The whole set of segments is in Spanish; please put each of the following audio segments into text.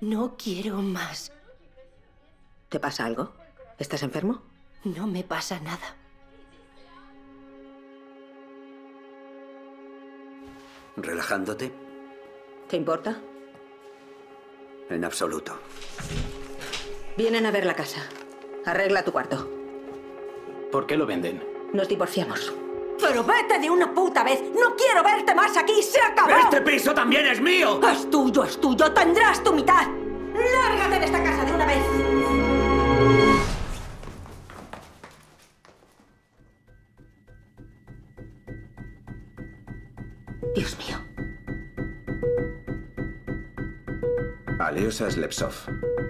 No quiero más. ¿Te pasa algo? ¿Estás enfermo? No me pasa nada. ¿Relajándote? ¿Te importa? En absoluto. Vienen a ver la casa. Arregla tu cuarto. ¿Por qué lo venden? Nos divorciamos. Pero vete de una puta vez. No quiero verte más aquí. Se acabó. ¡Este piso también es mío! Es tuyo, es tuyo. Tendrás tu mitad. Lárgate de esta casa de una vez. Dios mío. Aliusa Slepsov,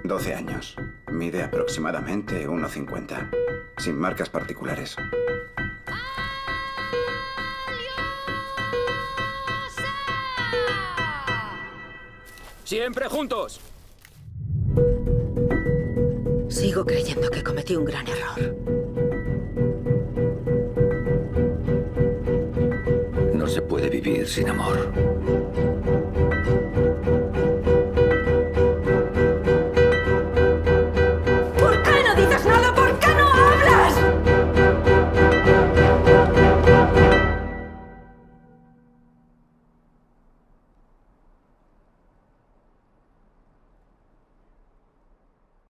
12 años. Mide aproximadamente 1,50. Sin marcas particulares. ¡Siempre juntos! Sigo creyendo que cometí un gran error. No se puede vivir sin amor.